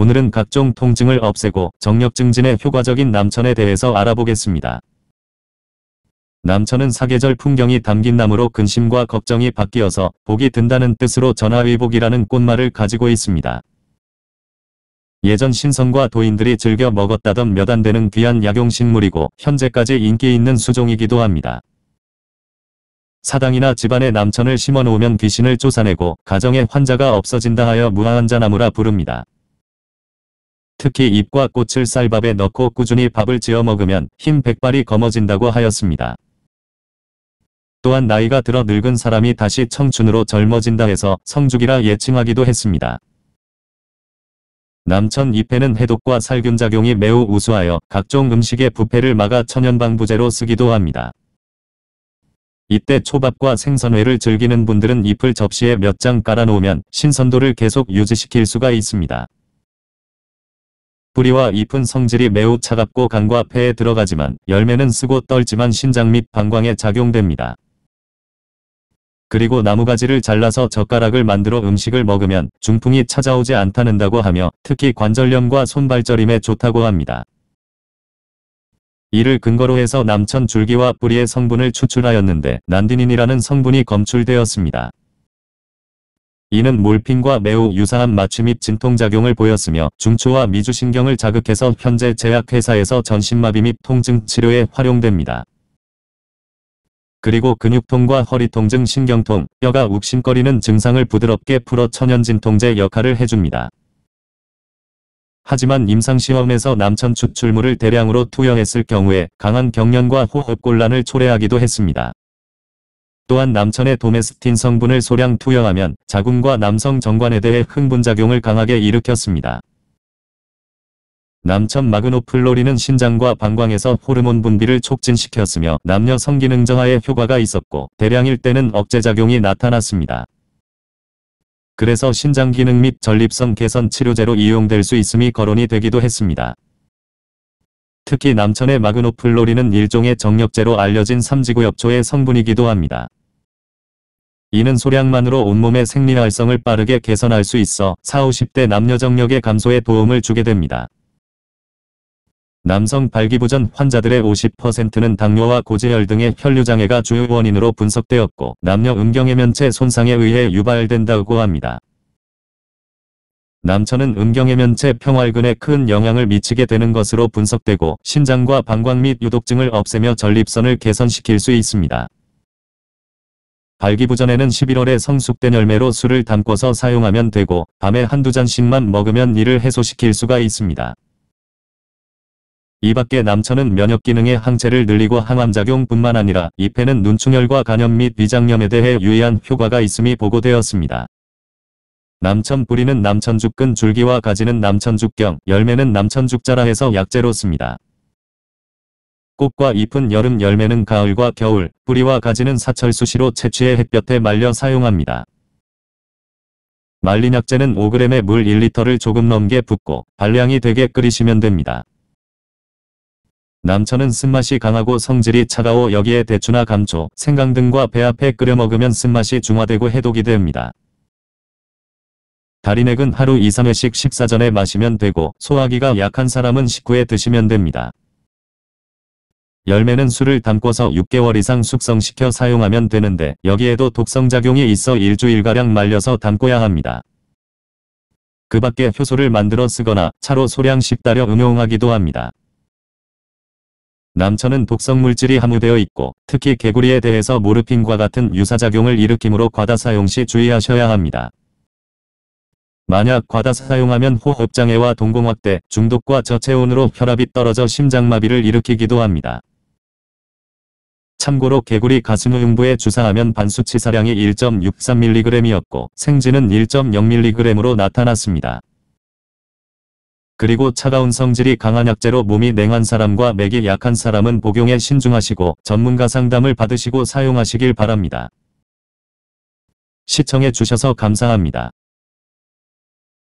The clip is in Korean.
오늘은 각종 통증을 없애고 정력 증진에 효과적인 남천에 대해서 알아보겠습니다. 남천은 사계절 풍경이 담긴 나무로 근심과 걱정이 바뀌어서 복이 든다는 뜻으로 전화위복이라는 꽃말을 가지고 있습니다. 예전 신선과 도인들이 즐겨 먹었다던 몇 안 되는 귀한 약용식물이고 현재까지 인기 있는 수종이기도 합니다. 사당이나 집안에 남천을 심어놓으면 귀신을 쫓아내고 가정에 환자가 없어진다 하여 무화환자나무라 부릅니다. 특히 잎과 꽃을 쌀밥에 넣고 꾸준히 밥을 지어 먹으면 흰 백발이 검어진다고 하였습니다. 또한 나이가 들어 늙은 사람이 다시 청춘으로 젊어진다 해서 성죽이라 예칭하기도 했습니다. 남천 잎에는 해독과 살균 작용이 매우 우수하여 각종 음식의 부패를 막아 천연방부제로 쓰기도 합니다. 이때 초밥과 생선회를 즐기는 분들은 잎을 접시에 몇 장 깔아놓으면 신선도를 계속 유지시킬 수가 있습니다. 뿌리와 잎은 성질이 매우 차갑고 간과 폐에 들어가지만 열매는 쓰고 떨지만 신장 및 방광에 작용됩니다. 그리고 나무가지를 잘라서 젓가락을 만들어 음식을 먹으면 중풍이 찾아오지 않다는다고 하며 특히 관절염과 손발저림에 좋다고 합니다. 이를 근거로 해서 남천 줄기와 뿌리의 성분을 추출하였는데 난디닌이라는 성분이 검출되었습니다. 이는 몰핀과 매우 유사한 마취 및 진통작용을 보였으며 중추와 미주신경을 자극해서 현재 제약회사에서 전신마비 및 통증 치료에 활용됩니다. 그리고 근육통과 허리통 증 신경통, 뼈가 욱신거리는 증상을 부드럽게 풀어 천연진통제 역할을 해줍니다. 하지만 임상시험에서 남천 추출물을 대량으로 투여했을 경우에 강한 경련과 호흡곤란을 초래하기도 했습니다. 또한 남천의 도메스틴 성분을 소량 투여하면 자궁과 남성 정관에 대해 흥분작용을 강하게 일으켰습니다. 남천 마그노플로리는 신장과 방광에서 호르몬 분비를 촉진시켰으며 남녀 성기능 저하에 효과가 있었고 대량일 때는 억제작용이 나타났습니다. 그래서 신장 기능 및 전립선 개선 치료제로 이용될 수 있음이 거론이 되기도 했습니다. 특히 남천의 마그노플로리는 일종의 정력제로 알려진 삼지구엽초의 성분이기도 합니다. 이는 소량만으로 온몸의 생리활성을 빠르게 개선할 수 있어 40, 50대 남녀 정력의 감소에 도움을 주게 됩니다. 남성 발기부전 환자들의 50%는 당뇨와 고지혈 등의 혈류장애가 주요 원인으로 분석되었고 남녀 음경해면체 손상에 의해 유발된다고 합니다. 남천은 음경해면체 평활근에 큰 영향을 미치게 되는 것으로 분석되고 신장과 방광 및 유독증을 없애며 전립선을 개선시킬 수 있습니다. 발기부 전에는 11월에 성숙된 열매로 술을 담궈서 사용하면 되고 밤에 한두 잔씩만 먹으면 이를 해소시킬 수가 있습니다. 이 밖에 남천은 면역 기능의 항체를 늘리고 항암작용뿐만 아니라 잎에는 눈충혈과 간염 및 위장염에 대해 유의한 효과가 있음이 보고되었습니다. 남천 뿌리는 남천죽근 줄기와 가지는 남천죽경, 열매는 남천죽자라 해서 약재로 씁니다. 꽃과 잎은 여름 열매는 가을과 겨울, 뿌리와 가지는 사철 수시로 채취해 햇볕에 말려 사용합니다. 말린 약재는 5g의 물 1리터를 조금 넘게 붓고 발량이 되게 끓이시면 됩니다. 남천은 쓴맛이 강하고 성질이 차가워 여기에 대추나 감초, 생강 등과 배 앞에 끓여 먹으면 쓴맛이 중화되고 해독이 됩니다. 다리넥은 하루 2, 3회씩 식사 전에 마시면 되고 소화기가 약한 사람은 식후에 드시면 됩니다. 열매는 술을 담궈서 6개월 이상 숙성시켜 사용하면 되는데 여기에도 독성작용이 있어 일주일가량 말려서 담궈야 합니다. 그 밖에 효소를 만들어 쓰거나 차로 소량씩 따려 응용하기도 합니다. 남천은 독성물질이 함유되어 있고 특히 개구리에 대해서 모르핀과 같은 유사작용을 일으키므로 과다 사용 시 주의하셔야 합니다. 만약 과다 사용하면 호흡장애와 동공확대, 중독과 저체온으로 혈압이 떨어져 심장마비를 일으키기도 합니다. 참고로 개구리 가스무흉부에 주사하면 반수치사량이 1.63mg이었고 생지는 1.0mg으로 나타났습니다. 그리고 차가운 성질이 강한 약재로 몸이 냉한 사람과 맥이 약한 사람은 복용에 신중하시고 전문가 상담을 받으시고 사용하시길 바랍니다. 시청해 주셔서 감사합니다.